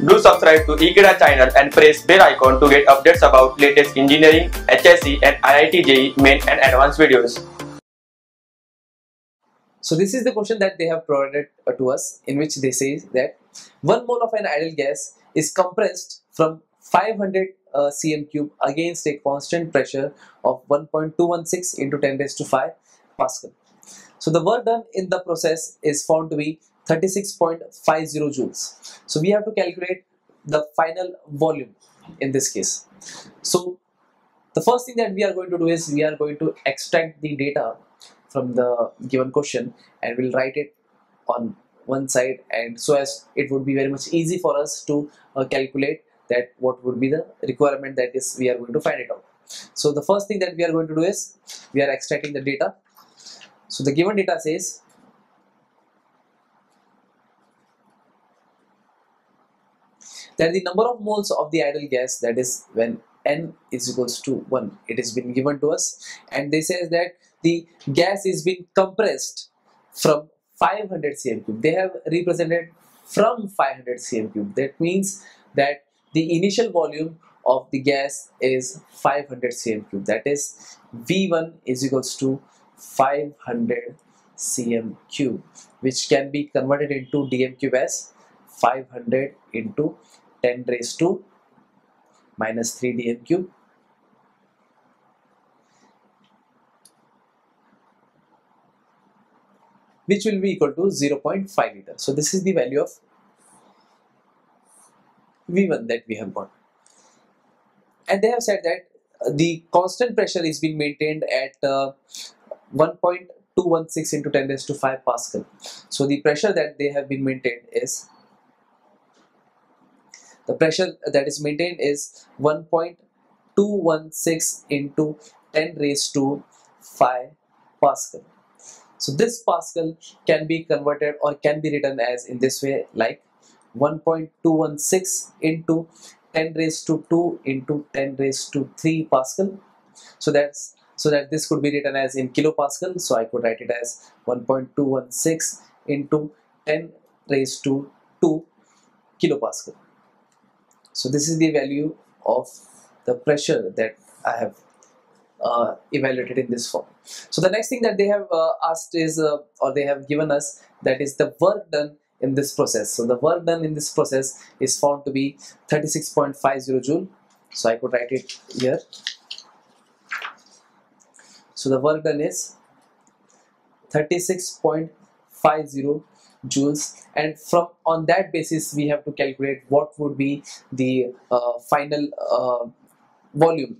Do subscribe to Ekeeda channel and press bell icon to get updates about latest engineering, HSC and IIT JEE main and advanced videos. So this is the question that they have provided uh, to us in which they say that 1 mole of an ideal gas is compressed from 500 uh, cm cube against a constant pressure of 1.216 into 10 raised to 5 Pascal. So the work done in the process is found to be 36.50 joules. So we have to calculate the final volume in this case. So the first thing that we are going to do is we are going to extract the data from the given question and we'll write it on one side and so as it would be very much easy for us to uh, calculate that what would be the requirement that is we are going to find it out. So the first thing that we are going to do is we are extracting the data. So the given data says that the number of moles of the ideal gas that is when n is equals to 1 it has been given to us. And they says that the gas is being compressed from 500 cm cube. They have represented from 500 cm cube. That means that the initial volume of the gas is 500 cm cube. That is v1 is equals to 500 cm cube which can be converted into dm cube as 500 into 10 raised to minus 3 dm cube which will be equal to 0.5 liter. So this is the value of V1 that we have got. And they have said that the constant pressure is being maintained at uh, 1.216 into 10 raised to 5 Pascal. So the pressure that they have been maintained is the pressure that is maintained is 1.216 into 10 raised to 5 Pascal. So this Pascal can be converted or can be written as in this way like 1.216 into 10 raised to 2 into 10 raised to 3 Pascal. So that's so that this could be written as in kilopascal. So I could write it as 1.216 into 10 raised to 2 kilopascal. So this is the value of the pressure that I have uh, evaluated in this form. So the next thing that they have uh, asked is, uh, or they have given us, that is the work done in this process. So the work done in this process is found to be 36.50 joule. So I could write it here. So the work done is 36.50 joules and from on that basis we have to calculate what would be the uh, final uh, volume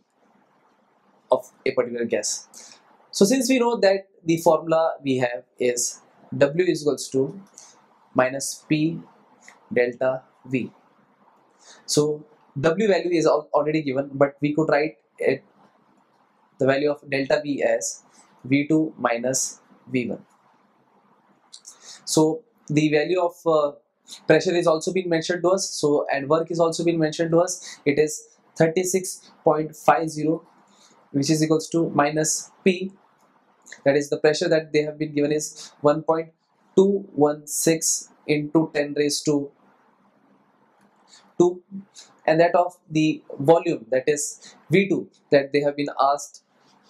of a particular gas. So since we know that the formula we have is W is equals to minus P delta V. So W value is already given but we could write it the value of delta V as V2 minus V1. So the value of uh, pressure is also been mentioned to us. So and work is also been mentioned to us. It is 36.50 which is equals to minus p. That is the pressure that they have been given is 1.216 into 10 raised to 2 and that of the volume that is v2 that they have been asked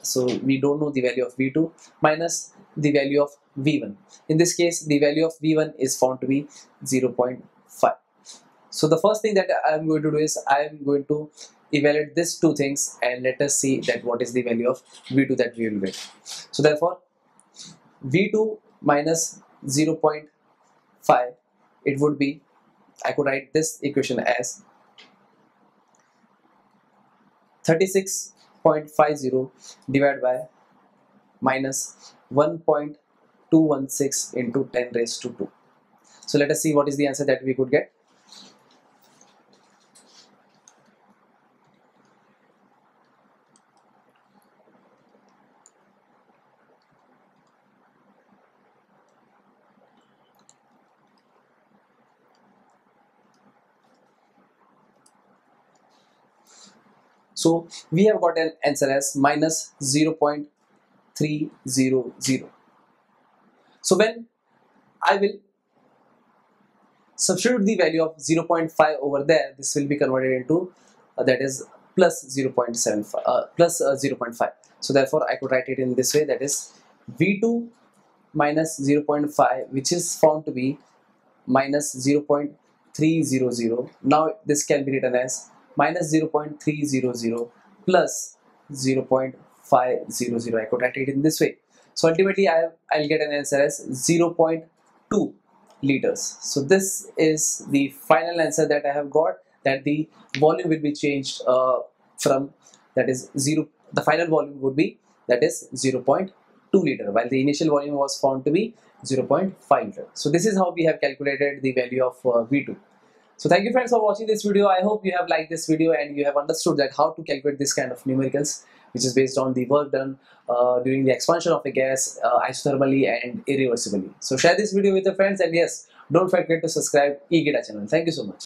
so we don't know the value of v2 minus the value of v1 in this case the value of v1 is found to be 0.5 so the first thing that i am going to do is i am going to evaluate these two things and let us see that what is the value of v2 that we will get. So therefore v2 minus 0.5 it would be i could write this equation as 36.50 divided by minus 1.216 into 10 raised to 2 so let us see what is the answer that we could get So we have got an answer as minus 0.300. So when I will substitute the value of 0.5 over there, this will be converted into uh, that is plus 0.75 uh, plus, uh, 0.5. So therefore, I could write it in this way that is V2 minus 0.5 which is found to be minus 0.300. Now this can be written as minus 0.300 plus 0.500. I could write it in this way. So ultimately I I'll get an answer as 0.2 liters. So this is the final answer that I have got that the volume will be changed uh, from that is 0 the final volume would be that is 0.2 liter while the initial volume was found to be 0.5 liter. So this is how we have calculated the value of uh, V2. So thank you friends for watching this video. I hope you have liked this video and you have understood that how to calculate this kind of numericals which is based on the work done uh, during the expansion of a gas uh, isothermally and irreversibly. So share this video with your friends and yes, don't forget to subscribe Ekeeda channel. Thank you so much.